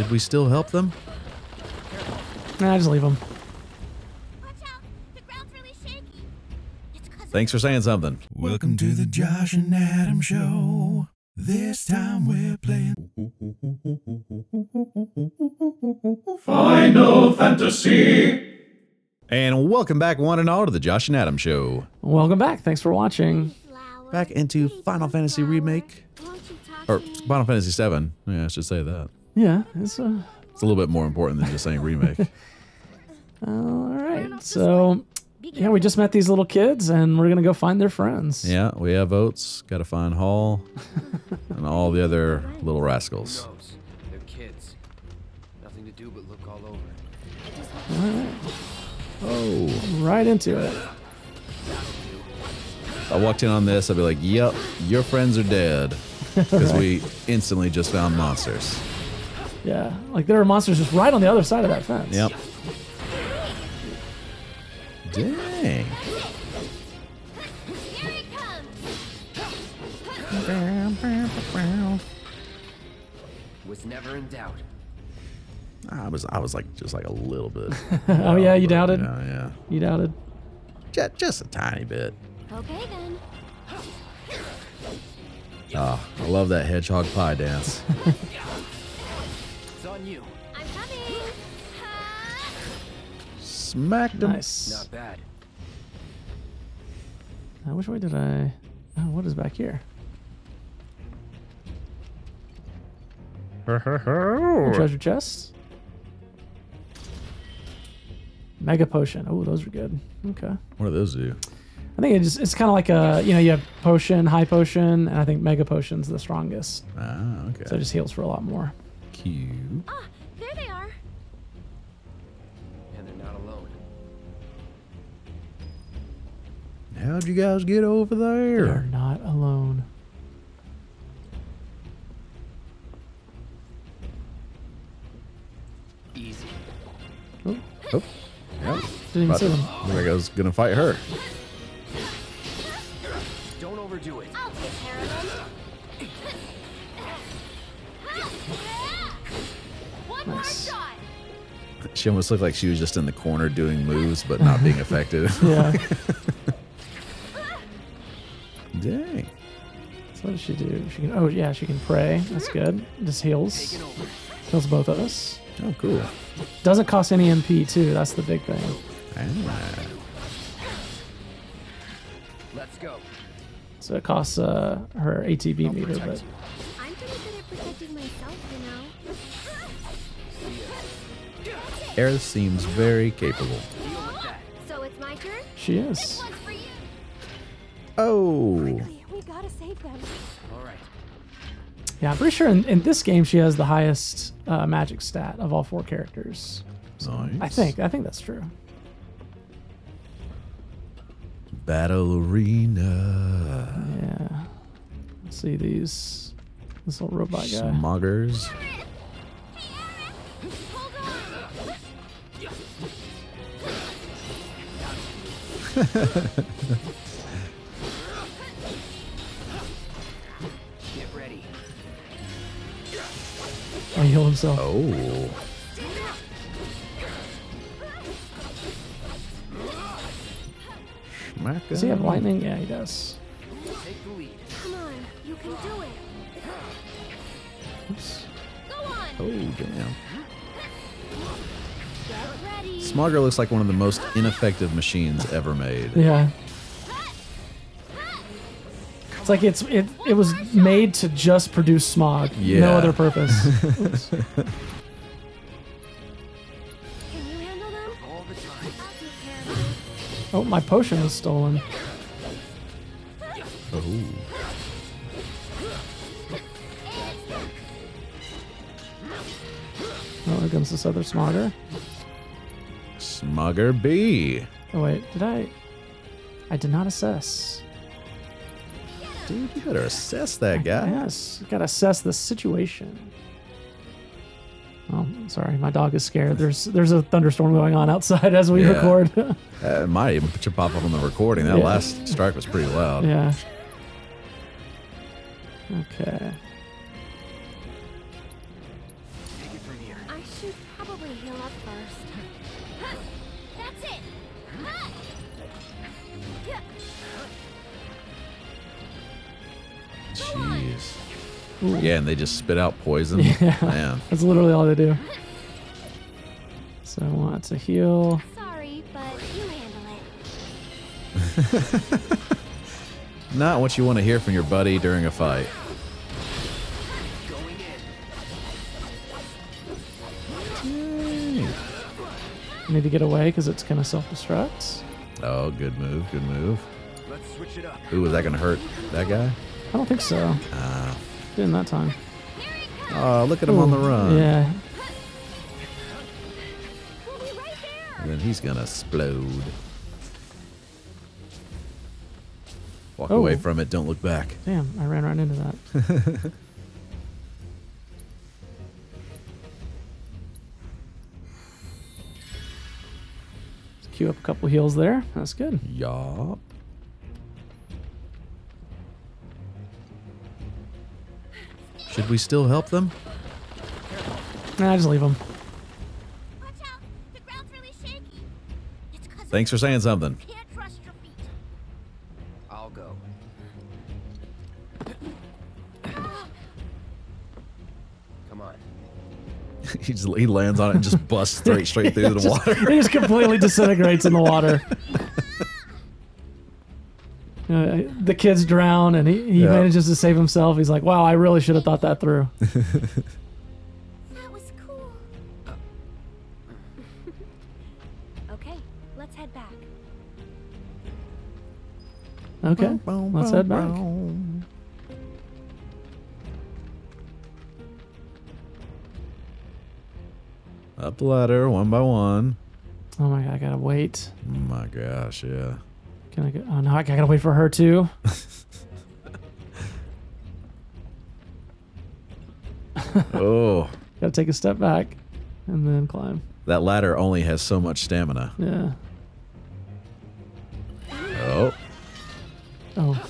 Should we still help them? Nah, just leave them. Watch out! The ground's really shaky. It's 'cause of Thanks for saying something. Welcome to the Josh and Adam Show. This time we're playing Final Fantasy. And welcome back, one and all, to the Josh and Adam Show. Welcome back. Thanks for watching. Back into Final Fantasy. Remake. Won't you talk Or? Final Fantasy VII. Yeah, I should say that. Yeah, it's uh, It's a little bit more important than just saying remake. all right. So, yeah, we just met these little kids, and we're gonna go find their friends. yeah, we have oats. Got to find Hall and all the other little rascals. They're kids. Nothing to do but look all over. Oh. Right into it. If I walked in on this, I'd be like, yep, your friends are dead. Because we instantly just found monsters. Yeah, like there are monsters just right on the other side of that fence. Yep. Dang. Here it comes! Was never in doubt. I was, I was like, just like a little bit. oh yeah, you doubted. Yeah, yeah. You doubted. Just, just a tiny bit. Okay then. Oh, I love that hedgehog pie dance. It's on you. I'm coming! Ha! Smacked him. Nice. Not bad. Now, which way did I? Oh, what is back here? Treasure chest. Mega potion. Oh, those are good. Okay. What do those do? I think it just, it's kind of like a you know you have potion, high potion, and I think mega potion's the strongest. Ah, okay. So it just heals for a lot more. Cute. Ah, there they are. And they're not alone. How'd you guys get over there? They're not alone. Easy. Oh, yep. Didn't even see them. looked like I was gonna fight her. She almost looked like she was just in the corner doing moves, but not being effective. Yeah. Dang. so what does she do? She can. Oh yeah, she can pray. That's good. Just heals. Kills both of us. Oh, cool. Doesn't cost any MP too. That's the big thing. Ah. Let's go. So it costs uh, her ATB meter, protect but you. Aerith seems very capable. Deal with that. So it's my turn? she is. One's for you! Oh. Quickly, we gotta save them. All right. Yeah, I'm pretty sure in, in this game she has the highest uh, magic stat of all four characters. Nice. I think. I think that's true. Battle arena. Yeah. Let's see these. This little robot guy. Smoggers. Get ready. Oh, he healed himself. Oh. Smack Does he have lightning? Yeah, he does. Take the lead. Come on, you can do it. Oops. Go on! Oh, damn. Smogger looks like one of the most ineffective machines ever made. Yeah. It's like it's it it was made to just produce smog. Yeah. No other purpose. Oops. Can you handle them? All the time. I'll take care of them. oh, my potion was stolen. Oh. Oh, here comes this other smogger. Smogger B. Oh wait, did I? I did not assess. Dude, you better assess that guy. Yes, gotta assess the situation. Oh, sorry, my dog is scared. There's there's a thunderstorm going on outside as we Yeah. record. Uh, it might even put you pop up on the recording. That Yeah. last strike was pretty loud. yeah. Okay. Jeez. Yeah, and they just spit out poison. Yeah. Man. That's literally all they do. So I want to heal. Sorry, but you handle it. Not what you want to hear from your buddy during a fight. Going. Need to get away because it's gonna self-destruct. Oh, good move, good move. Let's switch it up. Ooh, was that going to hurt that guy? I don't think so. Ah. Didn't that time. Oh, look at him on the run. Yeah. We'll be right there. And then he's going to explode. Walk Oh. away from it. Don't look back. Damn, I ran right into that. Let's queue up a couple heals there. That's good. Yup. Should we still help them? Nah, just leave them. Watch out. The ground's really shaky. It's 'cause Thanks for saying something. you can't trust your feet. I'll go. Come on. he, just, he lands on it and just busts straight straight through the water. He just completely disintegrates in the water. Uh, the kids drown and he, he Yeah. manages to save himself. He's like, wow, I really should have thought that through. That was cool. okay, let's head back. Okay, let's head back. Up the ladder, one by one. Oh my god, I gotta wait. Oh my gosh, yeah. I go? Oh no, I gotta wait for her too. Oh, gotta take a step back and then climb. that ladder only has so much stamina. Yeah. Oh, Oh.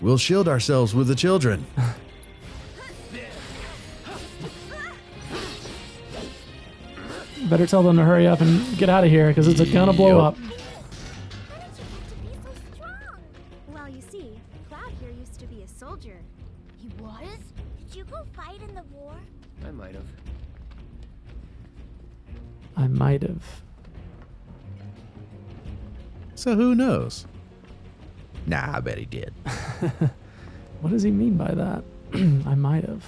we'll shield ourselves with the children. Better tell them to hurry up and get out of here because it's gonna blow Yup. up. How did you have to be so strong? Well, you see, Cloud here used to be a soldier. He was? Did you go fight in the war? I might have. I might have. So who knows? Nah, I bet he did. What does he mean by that? I might have.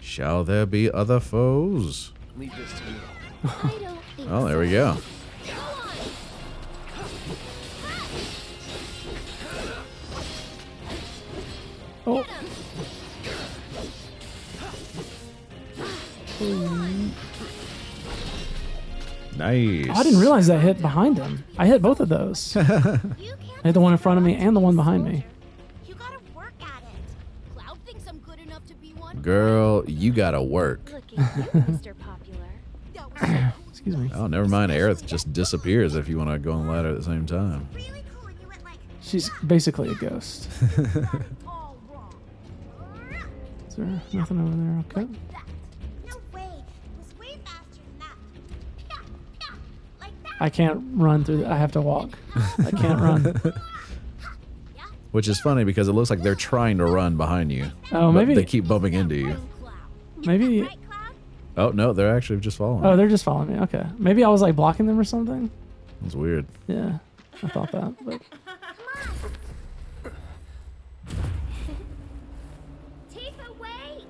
Shall there be other foes? Leave this to me. I Oh, there we go. Go on. Oh, Nice. I didn't realize that hit behind him. I hit both of those. I hit the one in front of me and the one behind me. Girl, you gotta work. Look at you, Mr. Popular. That was so cool. Excuse me. Oh, never mind. Aerith just disappears if you want to go on the ladder at the same time. really cool when you went like She's basically a ghost. Is there nothing over there? Okay. Like that. No way. It was way faster than that. Pya, pya, like that. I can't run through. I have to walk. I can't run. Yeah. Which is funny because it looks like they're trying to run behind you. Oh, but maybe. they keep bumping into you. Run, Cloud. You Maybe- Oh no, they're actually just following. Oh, they're just following me. Okay. Maybe I was like blocking them or something. It's weird. Yeah, I thought that. But Tifa, wait!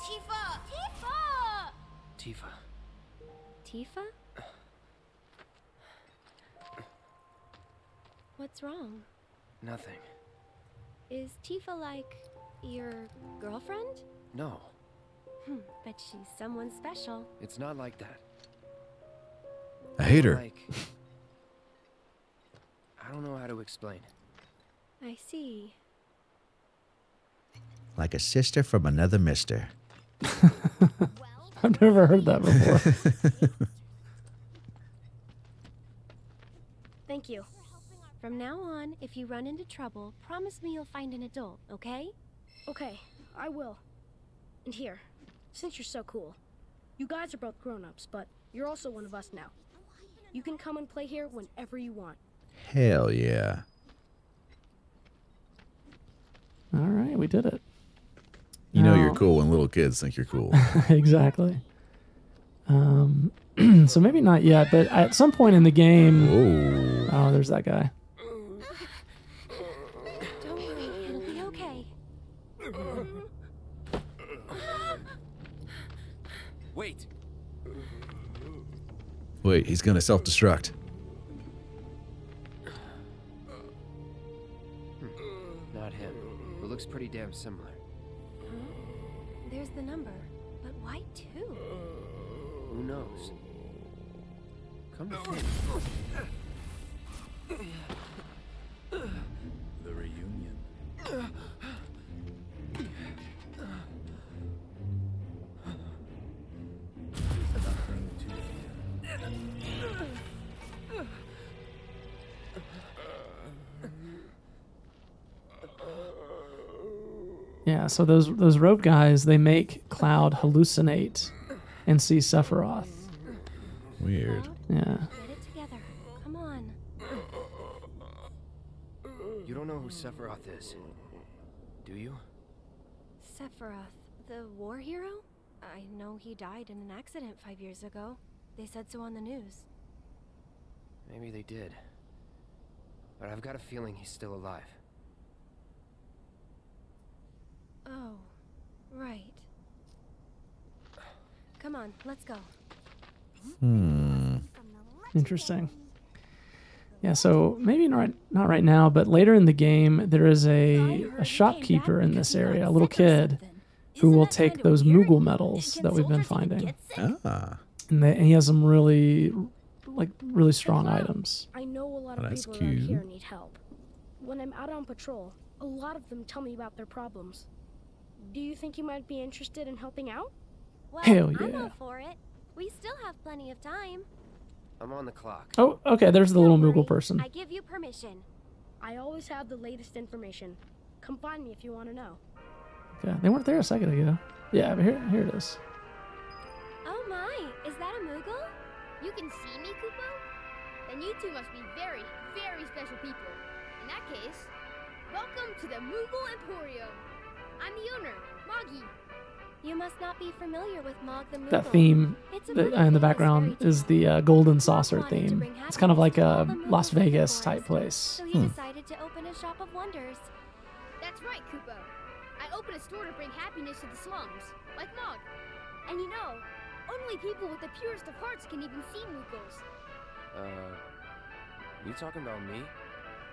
Tifa! Tifa! Tifa. Tifa? What's wrong? Nothing. Is Tifa like your girlfriend? No, Hmm, bet she's someone special. it's not like that. I hate her. Like. I don't know how to explain. It. I see. Like a sister from another mister. Well, I've never heard that before. Thank you. From now on, if you run into trouble, promise me you'll find an adult, okay? Okay, I will. And here, since you're so cool, you guys are both grown-ups, but you're also one of us now. You can come and play here whenever you want. Hell yeah. All right, we did it. You know you're cool when little kids think you're cool. exactly. Um, so maybe not yet, but at some point in the game. Whoa. Oh, there's that guy. Don't worry, it'll be okay. Wait. Wait, he's gonna self-destruct. Not him. It looks pretty damn similar. There's the number. But why two? Who knows? Come to think. Yeah, so those those rope guys they make Cloud hallucinate and see Sephiroth. Weird. Yeah. get it together. Come on. You don't know who Sephiroth is, do you? Sephiroth, the war hero? I know he died in an accident five years ago. They said so on the news. Maybe they did. But I've got a feeling he's still alive. Oh, right. Come on, let's go. Hmm. Interesting. Yeah, so maybe not not right now, but later in the game there is a, a shopkeeper in this area, a little kid, who will take those Moogle medals that we've been finding. Ah. And, they, and he has some really like really strong items. I know a lot of people around here need help. When I'm out on patrol, a lot of them tell me about their problems. Do you think you might be interested in helping out? Well, Hell I'm yeah. all for it. We still have plenty of time. I'm on the clock. Oh, okay, there's the little Don't Moogle worry, person. I give you permission. I always have the latest information. Come find me if you want to know. Okay, they weren't there a second ago. Yeah, but here here it is. Oh my, is that a Moogle? You can see me, Kupo? Then you two must be very, very special people. In that case, welcome to the Moogle Emporium. I'm the owner, Moggy. You must not be familiar with Mog the Moogle. That theme that, in the background is the uh, Golden Saucer theme. It's kind of like happiness to all a Las Moogles in the Vegas type place. So he Hmm. decided to open a shop of wonders. That's right, Kupo. I opened a store to bring happiness to the slums, like Mog. And you know, only people with the purest of hearts can even see Moogles. Uh, you talking about me?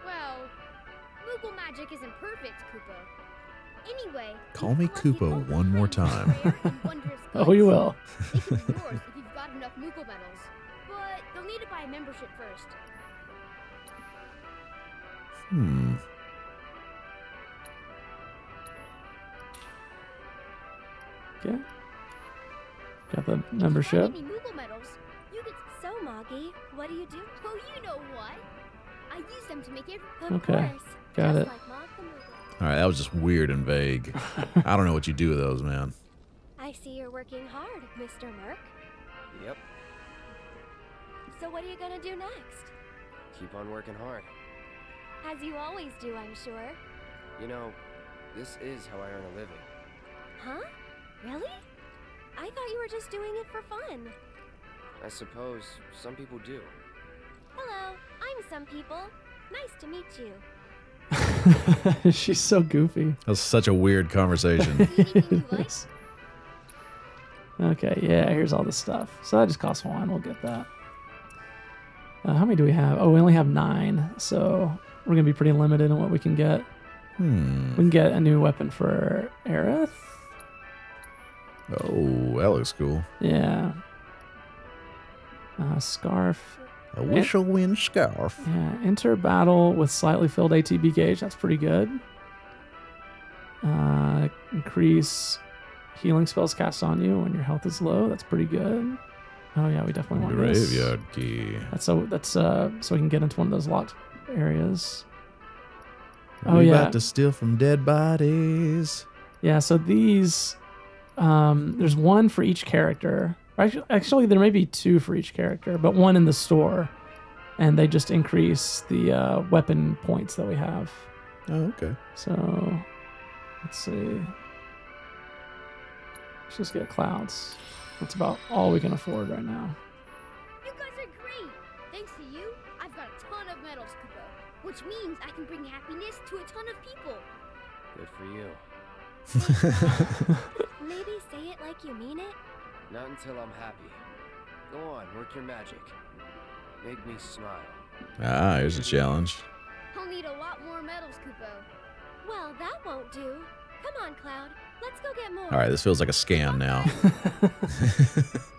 Well, Moogle magic isn't perfect, Kupo. Anyway, Call me Koopa one more time. rare and wondrous Oh, you will. They can if you've got enough Moogle medals. But they'll need to buy a membership first. Hmm. Okay. Got the If you membership. find any Moogle medals, you get. So, Moggy, what do you do? Oh, you know what? I use them to make every. Of Okay, course. got just it. like Mog the Moogle. All right, that was just weird and vague. I don't know what you do with those, man. I see you're working hard, Mr. Merc. Yep. So what are you gonna do next? Keep on working hard. As you always do, I'm sure. You know, this is how I earn a living. Huh? Really? I thought you were just doing it for fun. I suppose some people do. Hello, I'm some people. Nice to meet you. She's so goofy. That was such a weird conversation. See anything you like? Yes. Okay, yeah, here's all the stuff. So that just costs one. We'll get that. Uh, how many do we have? Oh, we only have nine. So we're going to be pretty limited in what we can get. hmm. We can get a new weapon for Aerith. Oh, that looks cool. Yeah. Uh, scarf. A whistle wind scarf. Yeah. Enter battle with slightly filled ATB gauge. That's pretty good. Uh, increase healing spells cast on you when your health is low. That's pretty good. Oh yeah, we definitely want this. Graveyard key. That's so that's uh so we can get into one of those locked areas. Are Oh, we yeah. about to steal from dead bodies? Yeah, so these um there's one for each character. Actually, actually there may be two for each character, but one in the store. And they just increase the uh, weapon points that we have. Oh, okay. So let's see. Let's just get clouds. That's about all we can afford right now. You guys are great. Thanks to you, I've got a ton of medals, Kupo. Which means I can bring happiness to a ton of people. Good for you. Maybe say it like you mean it? Not until I'm happy. Go on, work your magic. Make me smile. Ah, here's a challenge. I'll need a lot more medals, Kupo. Well, that won't do. Come on, Cloud. Let's go get more. All right, this feels like a scam now.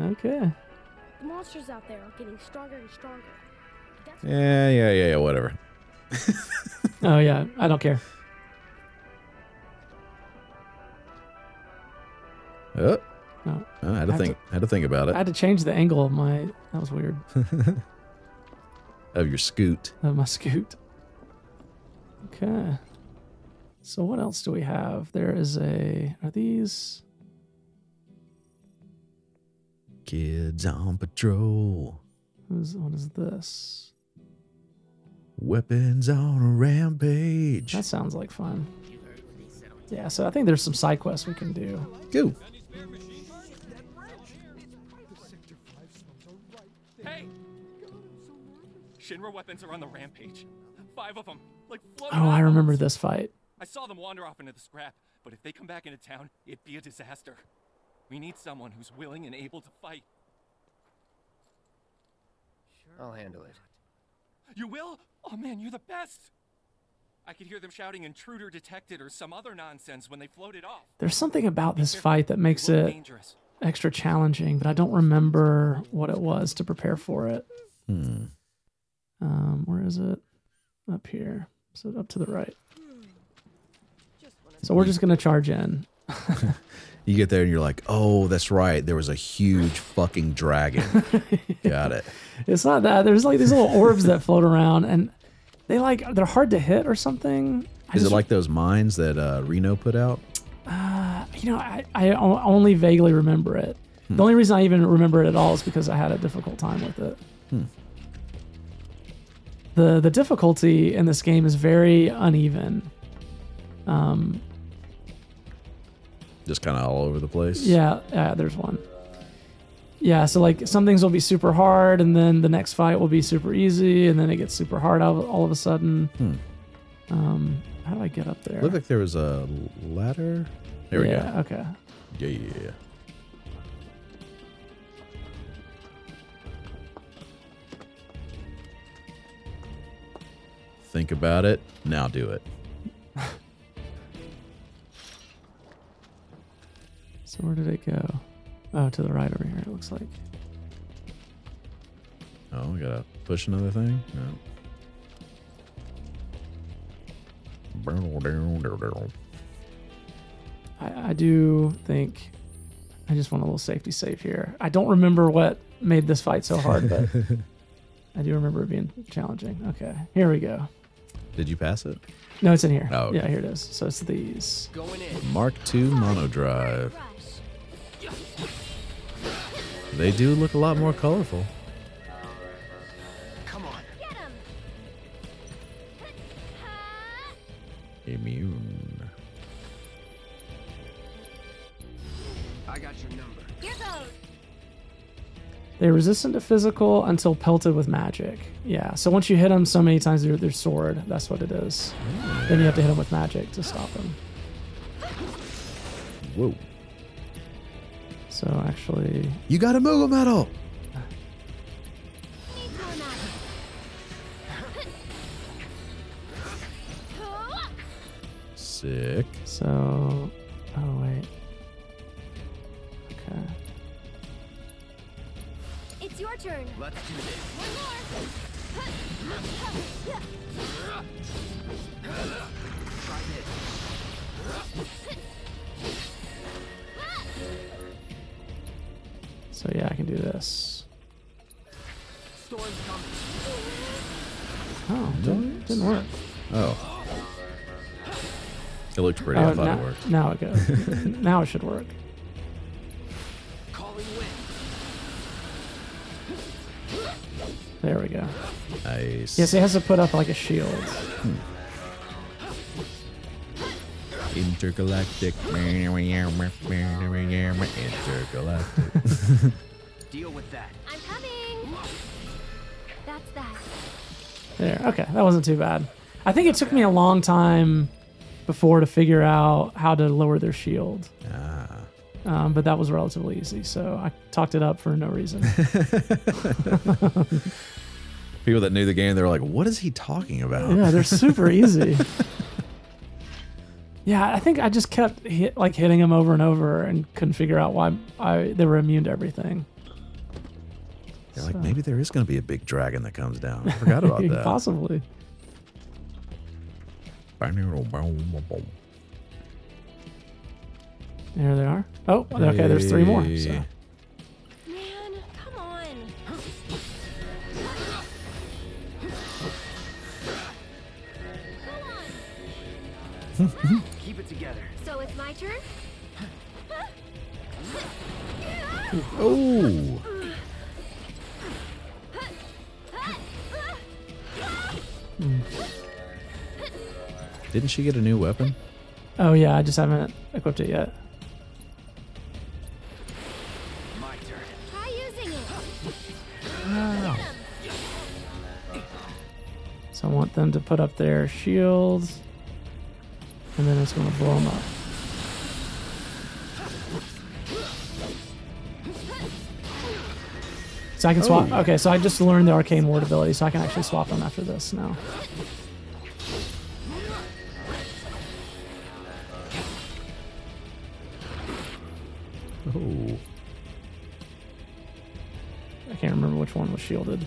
Okay. The monsters out there are getting stronger and stronger. That's yeah, yeah, yeah, yeah, whatever. Oh yeah, I don't care. Oh, No. I had to Have think. had to think about it. I had to change the angle of my. That was weird. Of your scoot. Of my scoot. Okay. So what else do we have? There is a. Are these? Kids on patrol. Who's, what is this? Weapons on a rampage. That sounds like fun. Yeah. So I think there's some side quests we can do. Go. Hey! Shinra weapons are on the rampage. Five of them. Like floating Oh, I remember this fight. I saw them wander off into the scrap, but if they come back into town, it'd be a disaster. We need someone who's willing and able to fight. I'll handle it. You will? Oh man, you're the best! I could hear them shouting intruder detected or some other nonsense when they floated off. There's something about this fight that makes it dangerous. extra challenging, but I don't remember what it was to prepare for it. Hmm. Um, where is it? Up here. So up to the right. So we're just gonna charge in. You get there and you're like, oh, that's right. There was a huge fucking dragon. Got it. It's not that. There's like these little orbs that float around, and they like they're hard to hit or something. I Is just- it like those mines that uh, Reno put out? you know? I, I only vaguely remember it. The only reason I even remember it at all is because I had a difficult time with it. The the difficulty in this game is very uneven. Um, Just kind of all over the place. Yeah, yeah, there's one. Yeah, so like some things will be super hard, and then the next fight will be super easy, and then it gets super hard all, all of a sudden. Hmm. Um, how do I get up there? Looked like there was a ladder. There we yeah, go. Okay. Yeah, yeah, yeah. Think about it. Now do it. So where did it go? Oh, to the right over here. It looks like. Oh, we gotta push another thing. No. I, I do think. I just want a little safety save here. I don't remember what made this fight so hard, but I do remember it being challenging. Okay, here we go. Did you pass it? No, it's in here. Oh, okay. Yeah, here it is. So it's these. Going in. Mark II monodrive. They do look a lot more colorful. Come on. Immune. I got your number. Here goes! They're resistant to physical until pelted with magic. Yeah. So once you hit them so many times, they're their sword. That's what it is. Then you have to hit them with magic to stop them. Whoa. So actually, You got a Moogle medal! Needs more magic. Sick. so. Oh wait. Okay. It's your turn. Let's do this. One more. Try this. So yeah, I can do this. Oh, didn't, didn't work. Oh. It looked pretty. Oh, I thought now, it worked. now it goes. now it should work. There we go. Nice. Yes, it has to put up like a shield. Hmm. Intergalactic. Intergalactic. Deal with that. I'm coming. That's that. There. Okay, that wasn't too bad. I think it took me a long time before to figure out how to lower their shield. Ah. Um, but that was relatively easy, so I talked it up for no reason. People that knew the game, they were like, "What is he talking about?" yeah, they're super easy. Yeah, I think I just kept hit, like hitting them over and over and couldn't figure out why I they were immune to everything. They're like, maybe there is going to be a big dragon that comes down. I forgot about that. Possibly. There they are. Oh, okay. There's three more. So. Keep it together. So it's my turn? Oh. Didn't she get a new weapon? Oh yeah, I just haven't equipped it yet. My turn. Try using it. So I want them to put up their shields, and then it's going to blow them up. So I can swap. Oh. Okay, so I just learned the arcane ward ability, so I can actually swap them after this now. Oh. I can't remember which one was shielded.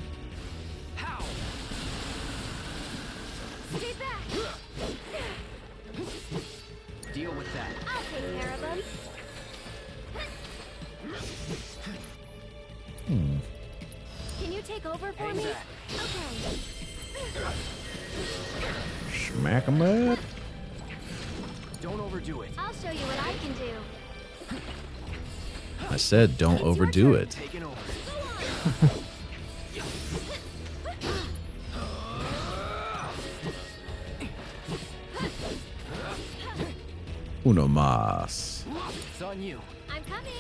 Said, don't It's overdo it. Uno más. It's on you. I'm coming.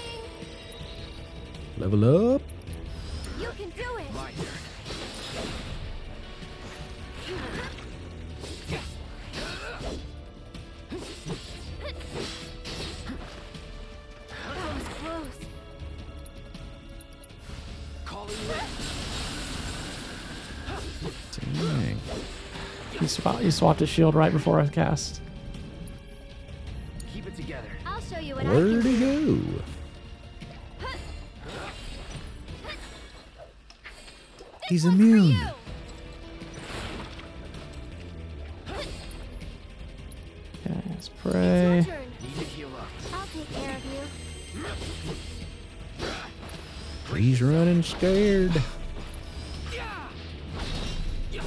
Level up. You can do it. My turn. He, swapped his shield right before I cast. Keep it together. I'll show you what I Where'd can he do. go? He's immune. Okay, let's pray. your turn. Need to heal up. I'll take care of you. He's running scared.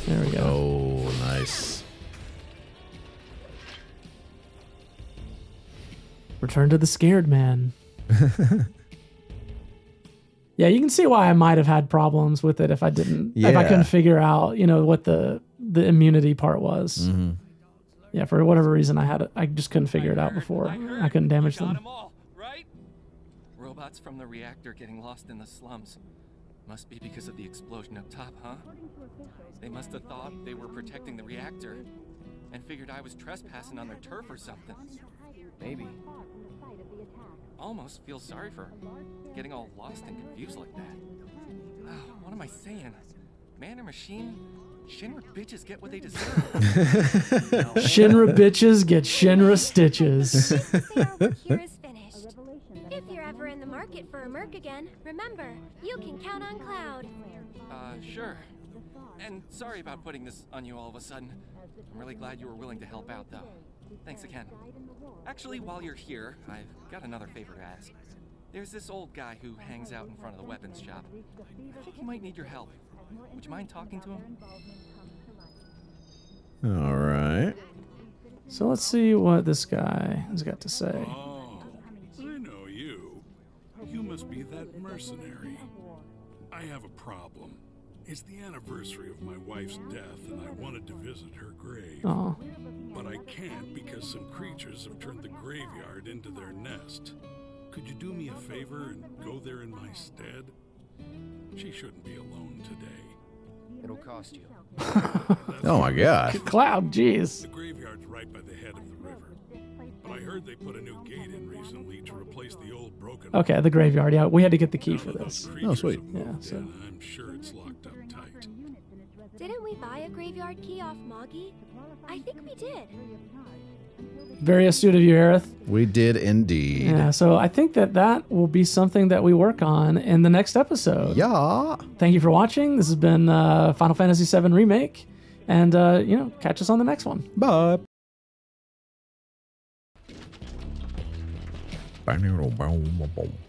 There we go. Oh, nice. Return to the scared man. yeah, you can see why I might have had problems with it if I didn't if I couldn't figure out, you know, what the the immunity part was. hmm Yeah, for whatever reason I had it, I just couldn't figure it out before. heard. I couldn't damage them. got them. 'em all, right? Robots from the reactor getting lost in the slums. Must be because of the explosion up top, huh? They must have thought they were protecting the reactor and figured I was trespassing on their turf or something. Maybe. Almost feel sorry for getting all lost and confused like that. Ah, what am I saying? Man or machine? Shinra bitches get what they deserve. Shinra bitches get Shinra stitches. Say our work here is. If you're ever in the market for a Merc again, remember, you can count on Cloud. Uh, sure. And sorry about putting this on you all of a sudden. I'm really glad you were willing to help out, though. Thanks again. Actually, while you're here, I've got another favor to ask. There's this old guy who hangs out in front of the weapons shop. I think he might need your help. Would you mind talking to him? All right. So let's see what this guy has got to say. Oh, I know you. You must be that mercenary. I have a problem. It's the anniversary of my wife's death, and I wanted to visit her grave. Oh, But I can't because some creatures have turned the graveyard into their nest. Could you do me a favor and go there in my stead? She shouldn't be alone today. It'll cost you. Oh my God. Cloud, jeez. The graveyard's right by the head of the river. But I heard they put a new gate in recently to replace the old broken one. Okay, the graveyard. Yeah, we had to get the key for None of this. Oh, sweet. Yeah, so- I'm sure it's locked up tight. Didn't we buy a graveyard key off Moggy? I think we did. Very astute of you, Aerith. We did indeed. Yeah, so I think that that will be something that we work on in the next episode. Yeah. Thank you for watching. This has been uh, Final Fantasy VII Remake. And, uh, you know, catch us on the next one. Bye.